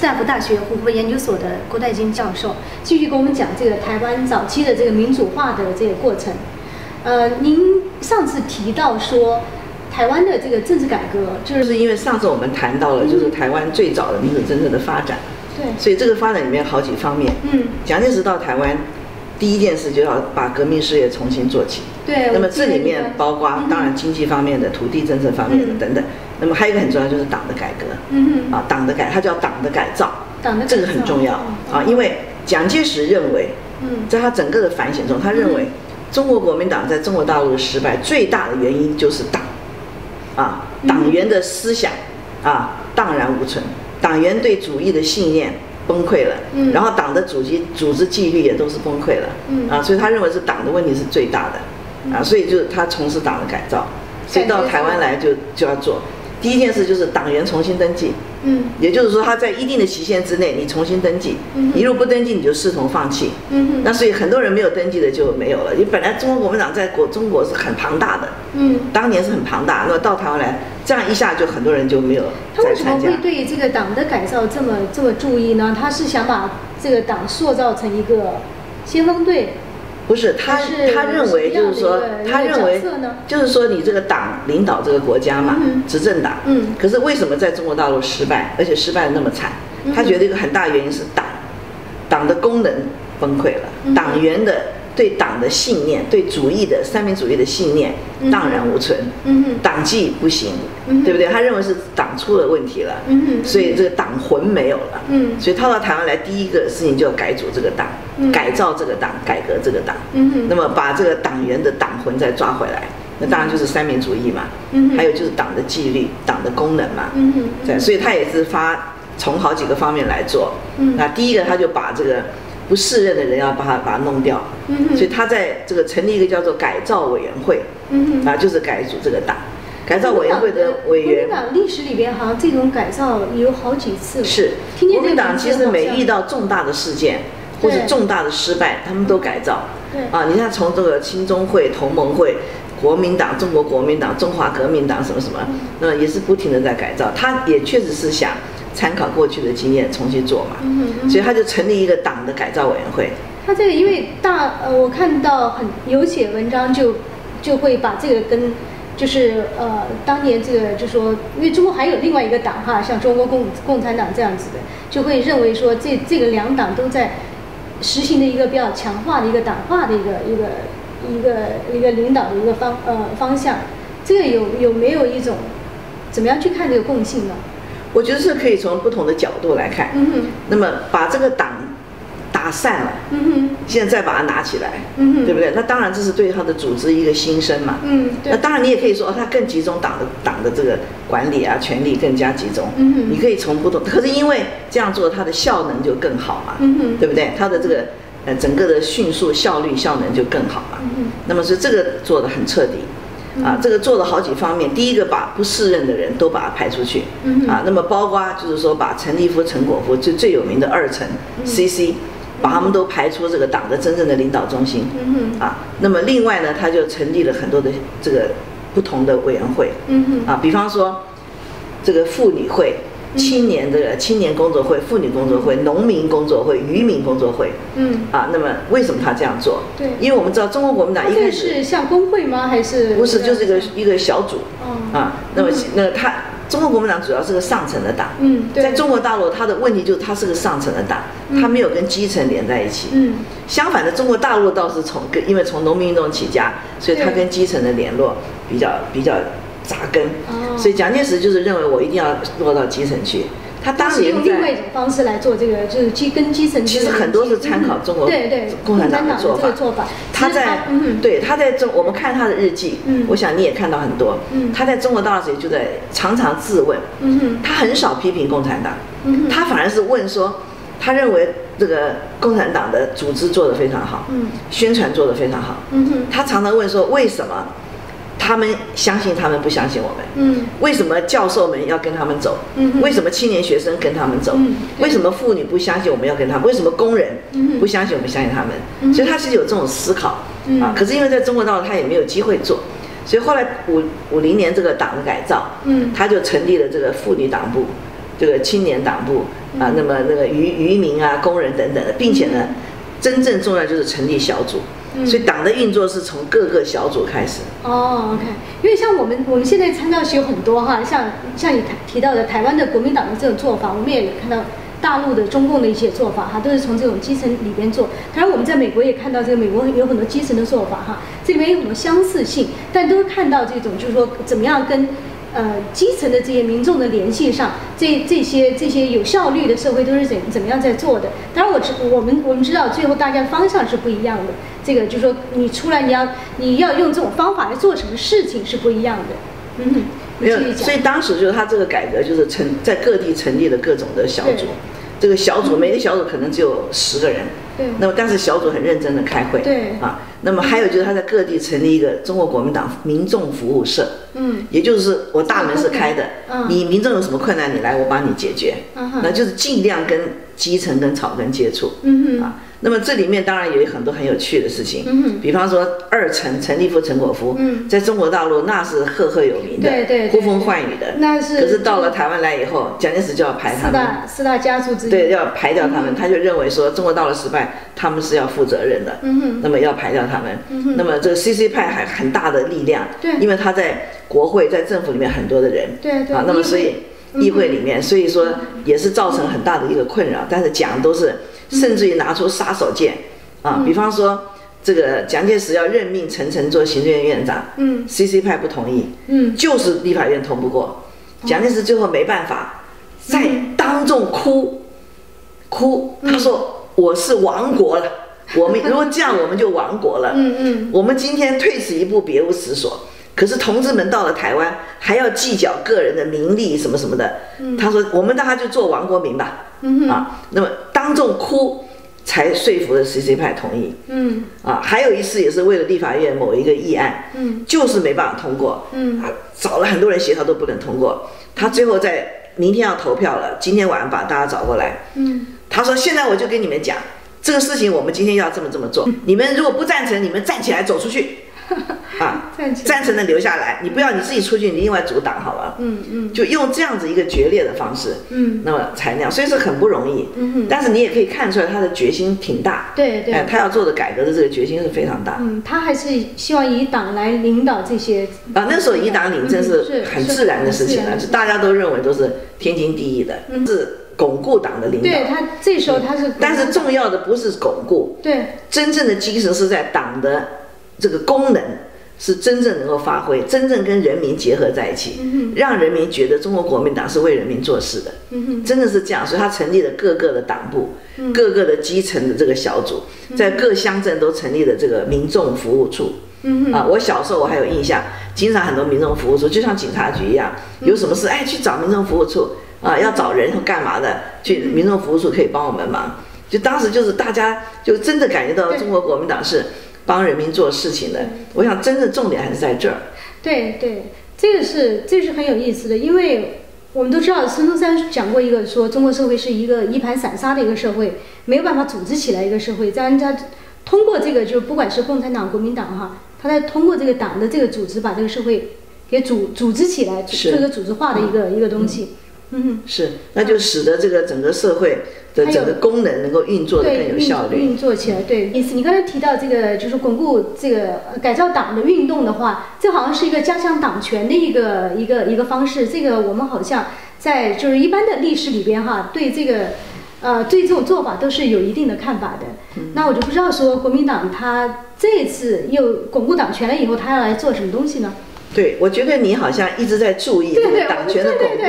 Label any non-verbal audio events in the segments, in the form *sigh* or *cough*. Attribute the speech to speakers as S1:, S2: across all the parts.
S1: 斯坦福大学胡佛研究所的郭代金教授，继续跟我们讲这个台湾早期的这个民主化的这个过程。呃，您上次提到说，台湾的这个政治改革就
S2: 就是是因为上次我们谈到了，就是台湾最早的民主政治的发展，
S1: 对，
S2: 所以这个发展里面好几方面。
S1: 嗯，
S2: 蒋介石到台湾，第一件事就要把革命事业重新做起。
S1: 对。
S2: 那么这里面包括
S1: 嗯
S2: 当然经济方面的、土地政策方面的
S1: 嗯
S2: 等等。那么还有一个很重要就是党的改革。
S1: 嗯嗯，
S2: 啊，党的改，它叫党的改造，
S1: 党的
S2: 这个很重要。
S1: 哦
S2: 啊，因为蒋介石认为，
S1: 嗯。
S2: 在他整个的反省中，他认为中国国民党在中国大陆的失败最大的原因就是党，啊，
S1: 嗯。
S2: 党员的思想啊荡然无存，党员对主义的信念崩溃了，
S1: 嗯。
S2: 然后党的组织组织纪律也都是崩溃了，
S1: 嗯。
S2: 啊，所以他认为是党的问题是最大的，啊，所以就是他从事党的改造，所以到台湾来就就要做，第一件事就是党员重新登记，
S1: 嗯。
S2: 也就是说他在一定的期限之内你重新登记。
S1: 嗯，
S2: 你如果不登记你就视同放弃，
S1: 嗯哼，
S2: 那所以很多人没有登记的就没有了。你本来中国国民党在国中国是很庞大的，
S1: 嗯，
S2: 当年是很庞大，那么到台湾来，这样一下就很多人就没有了
S1: 他为什么会。对这个党的改造这么这么注意呢？他是想把这个党塑造成一个先锋队，
S2: 不是他
S1: 是
S2: 他认为就是说他认为就是说你这个党领导这个国家嘛
S1: 嗯，
S2: 执政党，
S1: 嗯。
S2: 可是为什么在中国大陆失败，而且失败的那么惨
S1: 嗯？
S2: 他觉得一个很大原因是党，党的功能崩溃
S1: 嗯。
S2: 了，党员的对党的信念，对主义的三民主义的信念
S1: 嗯
S2: 荡然无存。
S1: 嗯哼，
S2: 党纪不行
S1: 嗯，
S2: 对不对？他认为是党出了问题了，
S1: 嗯哼
S2: 所以这个党魂没有了，
S1: 嗯
S2: 所以他到台湾来第一个事情就要改组这个党，
S1: 嗯
S2: 改造这个党，改革这个党，
S1: 嗯哼
S2: 那么把这个党员的党魂再抓回来，那当然就是三民主义嘛，
S1: 嗯哼
S2: 还有就是党的纪律、党的功能嘛，
S1: 嗯哼
S2: 对，所以他也是发从好几个方面来做，
S1: 嗯
S2: 那第一个他就把这个不适任的人要把他把他弄掉，
S1: 嗯哼
S2: 所以他在这个成立一个叫做改造委员会，
S1: 嗯哼。
S2: 啊，就是改组这个党。改造委员会的委员
S1: 国民党历史里边好像这种改造也有好几次。
S2: 是国民党，其实每遇到重大的事件或
S1: 者
S2: 重大的失败，他们都改造。
S1: 对
S2: 啊，你看从这个亲中会、同盟会、国民党、中国国民党、中华革命党什么什么，那也是不停的在改造。他也确实是想参考过去的经验重新做嘛，
S1: 嗯嗯
S2: 所以他就成立一个党的改造委员会。
S1: 他这个因为大呃，我看到很有写文章就就会把这个跟就是呃当年这个就说，因为中国还有另外一个党哈，像中国共共产党这样子的，就会认为说这这个两党都在实行的一个比较强化的一个党化的一个一个一个一个领导的一个方呃方向，这个有有没有一种怎么样去看这个共性呢？
S2: 我觉得是可以从不同的角度来看。
S1: 嗯哼，
S2: 那么把这个党打散了。
S1: 嗯哼，
S2: 现在再把它拿起来，
S1: 嗯哼
S2: 对不对？那当然这是对他的组织一个新生嘛。
S1: 嗯，对
S2: 那，当然你也可以说，哦，他更集中党的党的这个管理啊，权力更加集中。
S1: 嗯哼
S2: 你可以从不同，可是因为这样做，它的效能就更好嘛，
S1: 嗯哼
S2: 对不对？它的这个呃整个的迅速效率效能就更好嘛。那么是这个做的很彻底。啊，这个做了好几方面。第一个，把不适任的人都把他排出去。
S1: 嗯
S2: 啊，那么包括就是说，把陈立夫、陈果夫最最有名的二陈
S1: 嗯
S2: CC，把他们都排出这个党的真正的领导中心。
S1: 嗯，
S2: 啊，那么另外呢，他就成立了很多的这个不同的委员会。
S1: 嗯，
S2: 啊，比方说这个妇女会、青年的青年工作会、妇女工作会、农民工作会、渔民工作会
S1: 嗯，
S2: 啊。那么为什么他这样做？
S1: 对
S2: 因为我们知道中国国民党一开始
S1: 是像工会吗？还是
S2: 不是就是一个一个小组
S1: 哦
S2: 啊。那么那他中国国民党主要是个上层的党。
S1: 嗯，对，
S2: 在中国大陆，它的问题就是它是个上层的党，它没有跟基层连在一起。
S1: 嗯
S2: 相反的，中国大陆倒是从跟因为从农民运动起家，所以他跟基层的联络比较比较扎根。
S1: 哦。
S2: 所以蒋介石就是认为我一定要落到基层去。他当年
S1: 用另外一种方式来做这个，就是基跟基层
S2: 其实很多是参考中国
S1: 对对
S2: 共产党的
S1: 的
S2: 做法。
S1: 做法，
S2: 他在对他在中我们看他的日记，
S1: 嗯。
S2: 我想你也看到很多。
S1: 嗯。
S2: 他在中国大陆时就在常常自问，他很少批评共产党，他反而是问说，他认为这个共产党的组织做得非常好，
S1: 嗯。
S2: 宣传做得非常好。他常常问说，为什么他们相信他们不相信我们？
S1: 嗯
S2: 为什么教授们要跟他们走？
S1: 嗯
S2: 为什么青年学生跟他们走？
S1: 嗯
S2: 为什么妇女不相信我们要跟他们？为什么工人
S1: 嗯
S2: 不相信我们相信他们？
S1: 嗯
S2: 所以他其实有这种思考、
S1: 嗯
S2: 啊。可是因为在中国大陆他也没有机会做，所以后来五五零年这个党的改造，
S1: 嗯
S2: 他就成立了这个妇女党部。这个青年党部啊，那么那个渔渔民啊、工人等等的，并且呢，真正重要就是成立小组。所以党的运作是从各个小组开始。
S1: 哦，OK，因为像我们我们现在参照系有很多哈，像像你提到的台湾的国民党的这种做法，我们也看到大陆的中共的一些做法哈，都是从这种基层里边做。当然我们在美国也看到这个美国有很多基层的做法哈，这里面有很多相似性，但都是看到这种就是说怎么样跟。呃，基层的这些民众的联系上，这这些这些有效率的社会都是怎怎么样在做的？当然，我知我们我们知道，最后大家方向是不一样的。这个就是说，你出来你要你要用这种方法来做什么事情是不一样的。嗯，
S2: 没有，所以当时就是他这个改革，就是成在各地成立了各种的小组。这个小组每个小组可能只有十个人。
S1: 对。
S2: 那么，但是小组很认真的开会。
S1: 对。
S2: 啊。那么还有就是他在各地成立一个中国国民党民众服务社，嗯，也就是我大门是开的，嗯，你民众有什么困难你来我帮你解决，嗯那就是尽量跟基层跟草根接触，嗯哼，啊。那么这里面当然也有很多很有趣的事情，嗯比方说二陈陈立夫、陈果夫，嗯，在中国大陆那是赫赫有名的，
S1: 对对，
S2: 呼风唤雨的，
S1: 那是。
S2: 可是到了台湾来以后，蒋介石就要排他们，四
S1: 大四大家族之一，
S2: 对，要排掉他们，他就认为说中国大陆失败，他们是要负责任的，嗯哼，那么要排掉他们，那么这个 CC 派还很大的力量，
S1: 对，
S2: 因为他在国会在政府里面很多的人，
S1: 对对，
S2: 啊，那么所以议会里面，所以说也是造成很大的一个困扰，但是讲都是甚至于拿出杀手锏。啊，比方说，这个蒋介石要任命陈诚做行政院院长，嗯，CC 派不同意，嗯，就是立法院通不过，蒋介石最后没办法，在当众哭，哭，他说我是亡国了，我们 *laughs* 如果这样我们就亡国了，嗯嗯，我们今天退此一步别无死所，可是同志们到了台湾还要计较个人的名利什么什么的，他说我们大家就做亡国民吧，啊，那么当众哭。才说服了 CC 派同意。嗯，啊，还有一次也是为了立法院某一个议案，嗯，就是没办法通过。嗯，啊，找了很多人协调都不能通过。他最后在明天要投票了，今天晚上把大家找过来。嗯，他说现在我就跟你们讲，这个事情我们今天要这么这么做。你们如果不赞成，你们站起来走出去。啊，赞成的留下来，你不要你自己出去，你另外阻挡好了。嗯嗯，就用这样子一个决裂的方式，嗯，那么才那样，所以说很不容易。嗯哼，但是你也可以看出来他的决心挺大。
S1: 对对，
S2: 哎，他要做的改革的这个决心是非常大。
S1: 嗯，他还是希望以党来领导这些。
S2: 啊，那时候以党领政是很自然的事情了，是大家都认为都是天经地义的，是巩固党的领导。
S1: 对他这时候他是，
S2: 但是重要的不是巩固，
S1: 对，
S2: 真正的精神是在党的这个功能。是真正能够发挥，真正跟人民结合在一起，让人民觉得中国国民党是为人民做事的，真的是这样。所以他成立了各个的党部，各个的基层的这个小组，在各乡镇都成立了这个民众服务处。啊，我小时候我还有印象，经常很多民众服务处就像警察局一样，有什么事哎去找民众服务处啊，要找人或干嘛的，去民众服务处可以帮我们忙。就当时就是大家就真的感觉到中国国民党是。帮人民做事情的，我想真正重点还是在这儿。
S1: 对对，这个是这是很有意思的，因为我们都知道孙中山讲过一个说中国社会是一个一盘散沙的一个社会，没有办法组织起来一个社会。但他通过这个，就不管是共产党、国民党哈，他在通过这个党的这个组织，把这个社会给组组织起来，做一个组织化的一个一个东西。
S2: 嗯，是，那就使得这个整个社会的整个功能能够运作的更有效率，
S1: 运作起来。对，意思你刚才提到这个就是巩固这个改造党的运动的话，这好像是一个加强党权的一个一个一个方式。这个我们好像在就是一般的历史里边哈，对这个呃对这种做法都是有一定的看法的。那我就不知道说国民党他这次又巩固党权了以后，他要来做什么东西呢？
S2: 对，我觉得你好像一直在注意这个党权的巩固，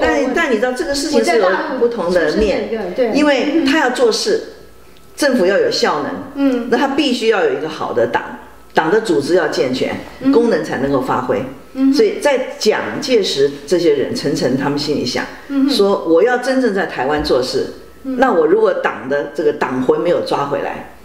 S2: 但但你知道这个事情是有不同的面，对。因为他要做事，政府要有效能，嗯，那他必须要有一个好的党，党的组织要健全，功能才能够发挥。嗯。所以在蒋介石这些人，陈诚他们心里想，说我要真正在台湾做事，那我如果党的这个党魂没有抓回来。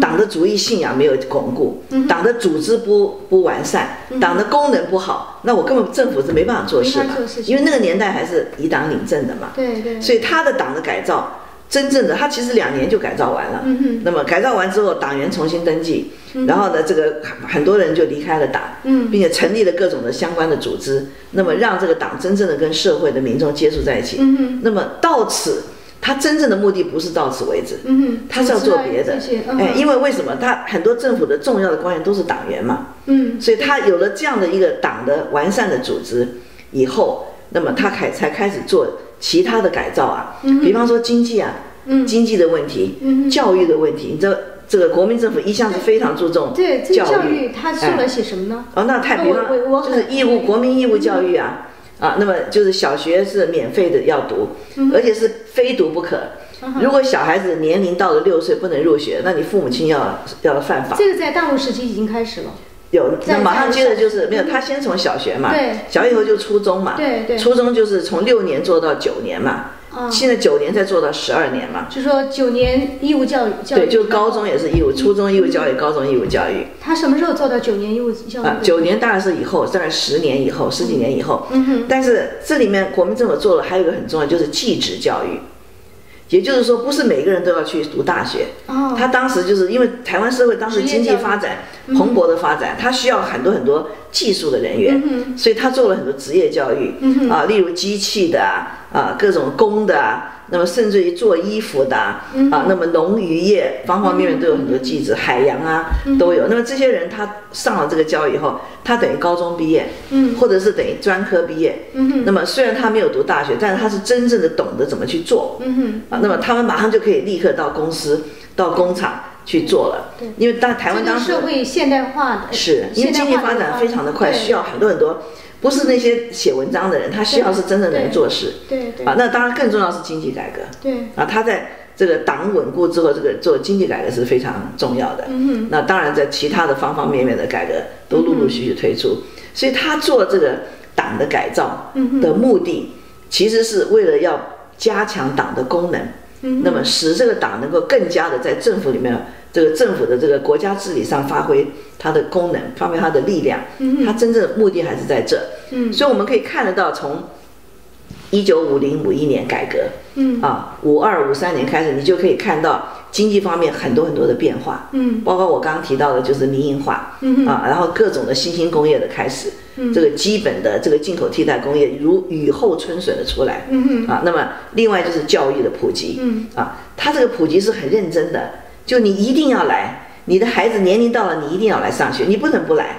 S2: 党的主义信仰没有巩固，党的组织不不完善，党的功能不好，那我根本政府是没办法做事的。因为那个年代还是以党领政的嘛。
S1: 对对。
S2: 所以他的党的改造真正的他其实两年就改造完了。那么改造完之后，党员重新登记，然后呢，这个很很多人就离开了党，
S1: 嗯
S2: 并且成立了各种的相关的组织，那么让这个党真正的跟社会的民众接触在一起。那么到此，他真正的目的不是到此为止，他是要做别的。因为为什么？他很多政府的重要的官员都是党员嘛，
S1: 嗯。
S2: 所以他有了这样的一个党的完善的组织以后，那么他开才开始做其他的改造啊，比方说经济啊，
S1: 嗯。
S2: 经济的问题，
S1: 嗯
S2: 教育的问题，你知道这个国民政府一向是非常注重
S1: 教
S2: 育。
S1: 育他做了些什么呢？
S2: 哦，那太
S1: 那
S2: 比方
S1: 我我我
S2: 就是义务国民义务教育啊，啊，那么就是小学是免费的要读，而且是非读不可。如果小孩子年龄到了六岁不能入学，那你父母亲要要犯法。
S1: 这个在大陆时期已经开始了。
S2: 有，那马上接着就是没有，他先从小学嘛，
S1: 对
S2: 小学以后就初中嘛，
S1: 对对
S2: 初中就是从六年做到九年嘛，
S1: 啊，
S2: 现在九年才做到十二年嘛，
S1: 就说九年义务教育，教育
S2: 对，就高中也是义务，初中义务教育，高中义务教育。
S1: 他什么时候做到九年义务教育？
S2: 啊，九年当然是以后，大概十年以后、十几年以后。
S1: 嗯哼，
S2: 但是这里面国民政府做了还有一个很重要，就是继职教育，也就是说，不是每个人都要去读大学。
S1: 哦，
S2: 他当时就是因为台湾社会当时经济发展蓬勃的发展，他需要很多很多技术的人员，
S1: 嗯
S2: 所以他做了很多职业教育，啊，例如机器的啊，啊各种工的啊，那么甚至于做衣服的啊，啊那么农渔业方方面面都有很多技职，海洋啊都有。那么这些人他上了这个教以后，他等于高中毕业，
S1: 嗯。
S2: 或者是等于专科毕业，
S1: 嗯
S2: 那么虽然他没有读大学，但是他是真正的懂得怎么去做，
S1: 嗯哼，
S2: 啊，那么他们马上就可以立刻到公司、到工厂去做了。
S1: 对。
S2: 因为当台湾当时
S1: 社会现代化的，
S2: 是因为经济发展非常的快，需要很多很多，不是那些写文章的人，他需要是真正能做事。
S1: 对对
S2: 啊，那当然更重要是经济改革。
S1: 对，
S2: 啊，他在这个党稳固之后，这个做经济改革是非常重要的。
S1: 嗯
S2: 那当然，在其他的方方面面的改革都陆陆续续推出，所以他做这个党的改造
S1: 嗯
S2: 的目的，其实是为了要加强党的功能，
S1: 嗯
S2: 那么使这个党能够更加的在政府里面，这个政府的这个国家治理上发挥它的功能，发挥它的力量。它真正的目的还是在这。
S1: 嗯。
S2: 所以我们可以看得到，从一九五零五一年改革，
S1: 嗯。
S2: 啊，五二五三年开始，你就可以看到经济方面很多很多的变化，
S1: 嗯。
S2: 包括我刚刚提到的，就是民营化，
S1: 嗯
S2: 啊，然后各种的新兴工业的开始，这个基本的这个进口替代工业如雨后春笋的出来，
S1: 嗯
S2: 啊，那么另外就是教育的普及，
S1: 嗯。
S2: 啊，它这个普及是很认真的，就你一定要来，你的孩子年龄到了，你一定要来上学，你不能不来，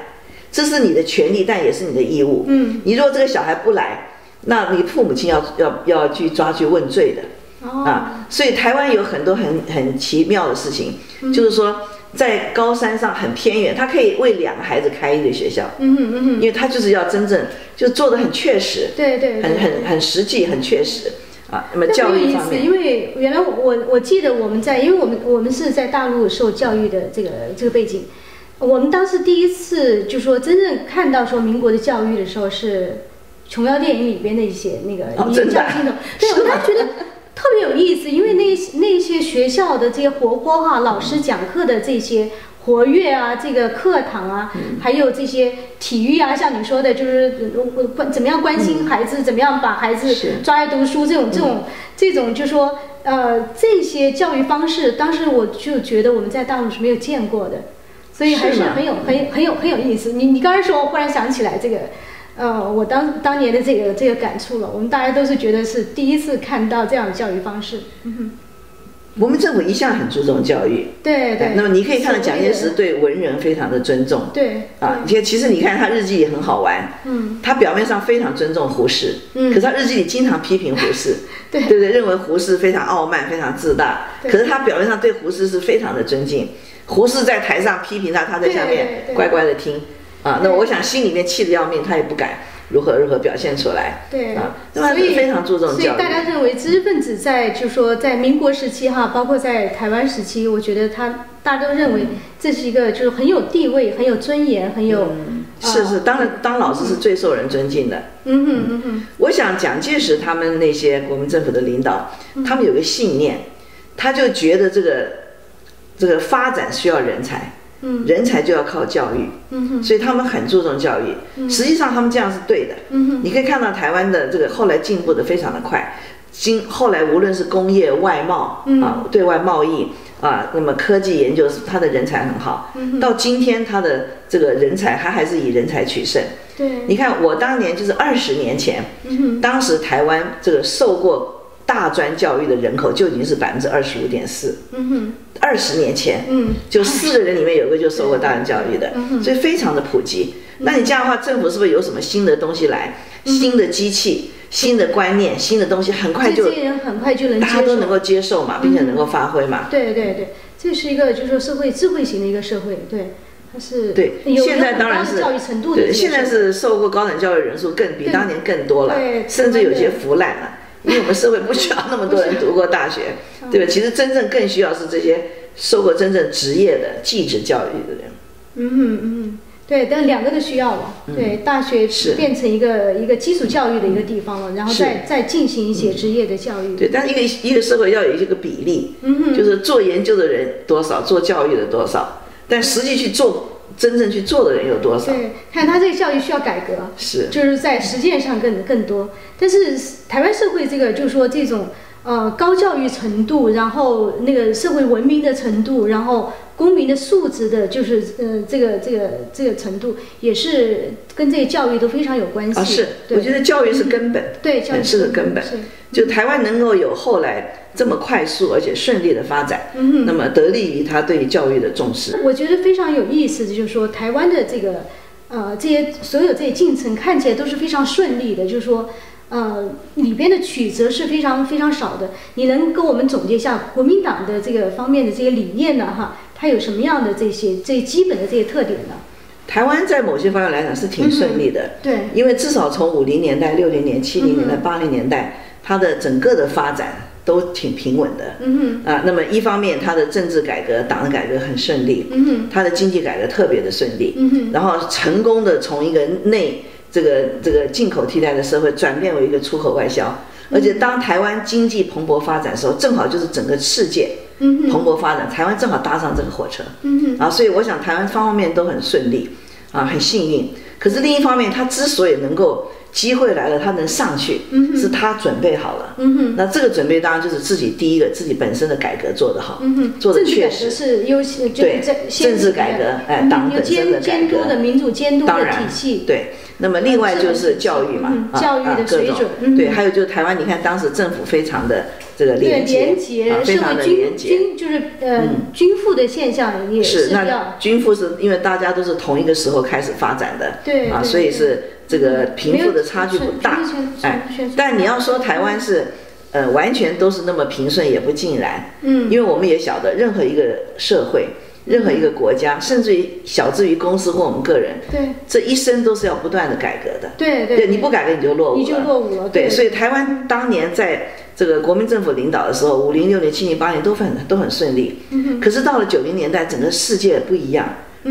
S2: 这是你的权利，但也是你的义务。
S1: 嗯，
S2: 你如果这个小孩不来，那你父母亲要要要去抓去问罪的。
S1: 哦，
S2: 啊，所以台湾有很多很很奇妙的事情，
S1: 嗯。
S2: 就是说在高山上很偏远，他可以为两个孩子开一个学校，
S1: 嗯哼嗯哼，
S2: 因为他就是要真正就做的很确实，
S1: 对对，
S2: 很很很实际，很确实啊。那么教
S1: 很有意思，
S2: 育方面，
S1: 因为原来我我我记得我们在，因为我们我们是在大陆受教育的这个这个背景，我们当时第一次就说真正看到说民国的教育的时候是琼瑶电影里边的一些那个民
S2: 哦真的啊
S1: 教镜头，*laughs* 对我当时觉得。特别有意思，因为那那些学校的这些活泼哈、老师讲课的这些活跃啊，这个课堂啊，
S2: 嗯
S1: 还有这些体育啊，像你说的，就是怎么样关心孩子，怎么样把孩子抓来读书，这种这种这种，就说呃这些教育方式，当时我就觉得我们在大陆是没有见过的，所以还
S2: 是
S1: 很有很很有很有意思。你你刚才说，我忽然想起来这个。呃，我当当年的这个这个感触了，我们大家都是觉得是第一次看到这样的教育方式。嗯
S2: 我们政府一向很注重教育。
S1: 哼，对对。
S2: 那么你可以看到蒋介石对文人非常的尊重。
S1: 对。
S2: 啊，其实其实你看他日记也很好玩，
S1: 嗯，
S2: 他表面上非常尊重胡适，
S1: 嗯。
S2: 可是他日记里经常批评胡适，*laughs*
S1: 对。
S2: 对不对？认为胡适非常傲慢，非常自大，可是他表面上对胡适是非常的尊敬。胡适在台上批评他，他在下面乖乖的听。啊。那我想心里面气得要命，他也不敢如何如何表现出来。
S1: 对
S2: 啊，
S1: 所以
S2: 非常注重
S1: 所以。大家认为知识分子在就说在民国时期哈，包括在台湾时期，我觉得他大家都认为这是一个就是很有地位、很有尊严、很有
S2: 是是，当然当老师是最受人尊敬的。
S1: 嗯哼嗯哼
S2: 我想蒋介石他们那些国民政府的领导，
S1: 嗯
S2: 他们有个信念，他就觉得这个这个发展需要人才，
S1: 嗯。
S2: 人才就要靠教育，所以他们很注重教育。实际上他们这样是对的。你可以看到台湾的这个后来进步的非常的快，今后来无论是工业、外贸
S1: 嗯。
S2: 啊、对外贸易啊，那么科技研究，他的人才很好。
S1: 嗯
S2: 到今天，他的这个人才，他还是以人才取胜。
S1: 对，
S2: 你看，我当年就是二十年前，
S1: 嗯，
S2: 当时台湾这个受过大专教育的人口就已经是百分之二十五点四。
S1: 嗯哼，
S2: 二十年前，
S1: 嗯，
S2: 就四个人里面有一个就受过大专教育的，所以非常的普及。那你这样的话，政府是不是有什么新的东西来，新的机器、新的观念、新的东西，很快就
S1: 这人很快就能
S2: 大家都能够接受嘛，并且能够发挥嘛？
S1: 对对对，这是一个就是说社会智慧型的一个社会，对，它是
S2: 对，现在当然是
S1: 教育程度的
S2: 对，现在是受过高等教育人数更比当年更多了
S1: 对，
S2: 甚至有些腐烂了。因为我们社会不需要那么多人读过大学，
S1: 嗯
S2: 对吧？其实真正更需要是这些受过真正职业的技职教育的人。
S1: 嗯哼嗯哼，对，但两个都需要了。对，大学
S2: 嗯是
S1: 变成一个一个基础教育的一个地方了，然后再再进行一些职业的教育。
S2: 对，但一个一个社会要有一个比例，
S1: 嗯
S2: 就是做研究的人多少，做教育的多少，但实际去做真正去做的人有多少？
S1: 对，看他这个教育需要改革，
S2: 是
S1: 就是在实践上更更多。但是台湾社会这个就是说这种呃高教育程度，然后那个社会文明的程度，然后公民的素质的，就是呃这个这个这个程度，也是跟这个教育都非常有关系。
S2: 啊，是，我觉得教育是根本，
S1: 对教育
S2: 是个根本。
S1: 是
S2: 就台湾能够有后来这么快速而且顺利的发展，
S1: 嗯
S2: 那么得力于他对于教育的重视。
S1: 我觉得非常有意思的就是说，台湾的这个呃这些所有这些进程看起来都是非常顺利的，就是说呃里边的曲折是非常非常少的。你能跟我们总结一下国民党的这个方面的这些理念呢？哈，它有什么样的这些最基本的这些特点呢？
S2: 台湾在某些方面来讲是挺顺利的，
S1: 对，
S2: 因为至少从五零年代、六零年、七零年代、八零年代，它的整个的发展都挺平稳的。
S1: 嗯哼。
S2: 啊，那么一方面，它的政治改革、党的改革很顺利，
S1: 嗯哼，
S2: 它的经济改革特别的顺利，
S1: 嗯哼，
S2: 然后成功的从一个内这个这个进口替代的社会转变为一个出口外销，而且当台湾经济蓬勃发展的时候，正好就是整个世界
S1: 嗯，
S2: 蓬勃发展，台湾正好搭上这个火车，
S1: 嗯哼，
S2: 啊，所以我想台湾方方面面都很顺利，啊，很幸运。可是另一方面，它之所以能够机会来了，他能上去，
S1: 嗯
S2: 是他准备好了。那这个准备当然就是自己第一个自己本身的改革做得好，做的确实。
S1: 是优先，就
S2: 对政治改革哎党
S1: 有
S2: 本身的
S1: 监监
S2: 改革
S1: 督的民主监督的体系，
S2: 对，那么另外就是教育嘛
S1: 教育的水准嗯
S2: 对，还有就是台湾，你看当时政府非常的这个廉洁啊，非常
S1: 社会军
S2: 的廉洁。
S1: 军就是呃军富的现象也
S2: 是，那
S1: 比较
S2: 军富是因为大家都是同一个时候开始发展的，啊，
S1: 对啊
S2: 所以是这个贫富的差距不大哎但你要说台湾是，呃，完全都是那么平顺，也不尽然，
S1: 嗯
S2: 因为我们也晓得，任何一个社会，任何一个国家，甚至于小至于公司或我们个人，
S1: 对
S2: 这一生都是要不断的改革的。
S1: 对
S2: 对，你不改革你就落伍了，
S1: 你就落伍了
S2: 对，
S1: 对
S2: 所以台湾当年在这个国民政府领导的时候，五零、六零、七零、八零都很都很顺利。
S1: 嗯
S2: 可是到了九零年代，整个世界不一样，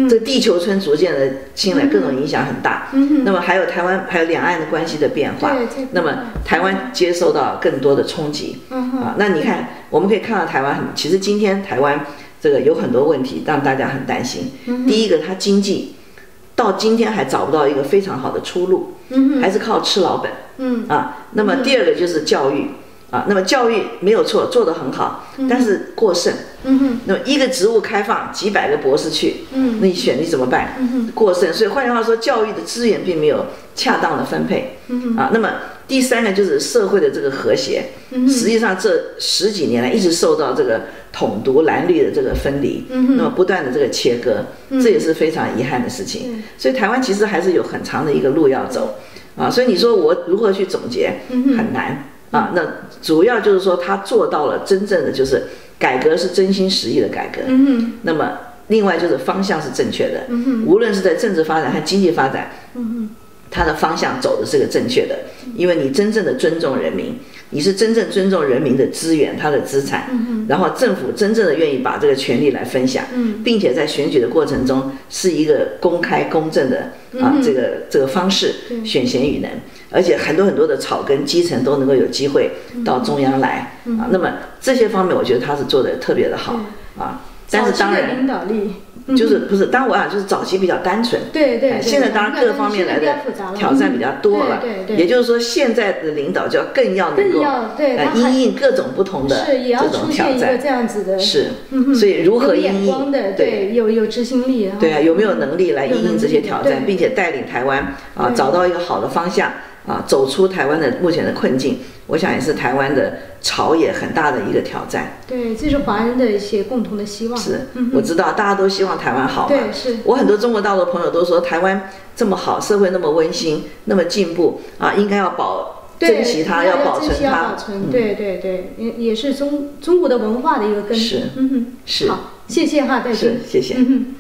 S2: 这地球村逐渐的进来，各种影响很大。
S1: 嗯
S2: 那么还有台湾还有两岸的关系的变化
S1: 对，
S2: 那么台湾接受到更多的冲击。啊，那你看，我们可以看到台湾很，其实今天台湾这个有很多问题让大家很担心。
S1: 嗯
S2: 第一个，它经济到今天还找不到一个非常好的出路，
S1: 嗯
S2: 还是靠吃老本。
S1: 嗯
S2: 啊，那么第二个就是教育啊，那么教育没有错，做得很好，但是过剩。
S1: 嗯哼。
S2: 那么一个职务开放，几百个博士去，
S1: 嗯。
S2: 那你选你怎么办？嗯过剩，所以换句话说，教育的资源并没有恰当的分配。
S1: 嗯
S2: 啊，那么第三个就是社会的这个和谐，
S1: 嗯
S2: 实际上这十几年来一直受到这个统独蓝绿的这个分离，
S1: 嗯
S2: 那么不断的这个切割，这也是非常遗憾的事情。所以台湾其实还是有很长的一个路要走，啊，所以你说我如何去总结，
S1: 嗯
S2: 很难啊。那主要就是说他做到了真正的就是改革是真心实意的改革，
S1: 嗯哼。
S2: 那么另外就是方向是正确的，
S1: 嗯
S2: 无论是在政治发展和经济发展，它的方向走的是个正确的，因为你真正的尊重人民，你是真正尊重人民的资源、他的资产，然后政府真正的愿意把这个权利来分享，并且在选举的过程中是一个公开公正的啊这个这个方式选贤与能，而且很多很多的草根基层都能够有机会到中央来啊，那么这些方面我觉得他是做的特别的好啊。但是当然，
S1: 领导力，
S2: 就是不是？当然我想就是早期比较单纯，
S1: 对对
S2: 现在当然各方面来的挑战比较多了，
S1: 嗯对对对。
S2: 也就是说现在的领导就要更要能够
S1: 更要对
S2: 呃
S1: 他还
S2: 因应各种不同的
S1: 是也要
S2: 这种
S1: 出
S2: 挑战。
S1: 现一个这，样子的，
S2: 是所以如何因应
S1: 的，对，有有执行力，
S2: 对啊，有没有能力来
S1: 有
S2: 应应这些挑战，并且带领台湾啊找到一个好的方向啊，走出台湾的目前的困境，我想也是台湾的朝野很大的一个挑战。
S1: 对，这是华人的一些共同的希望，
S2: 是
S1: 嗯，
S2: 我知道大家都希望台湾好嘛。
S1: 对是
S2: 我很多中国大陆朋友都说台湾这么好，社会那么温馨，那么进步啊，应该要保
S1: 对
S2: 珍惜它，
S1: 要
S2: 保存它
S1: 对对对，也也是中中国的文化的一个根，
S2: 是
S1: 嗯哼，
S2: 是
S1: 好，谢谢哈，戴
S2: 是
S1: 军，，
S2: 谢谢。
S1: 嗯哼。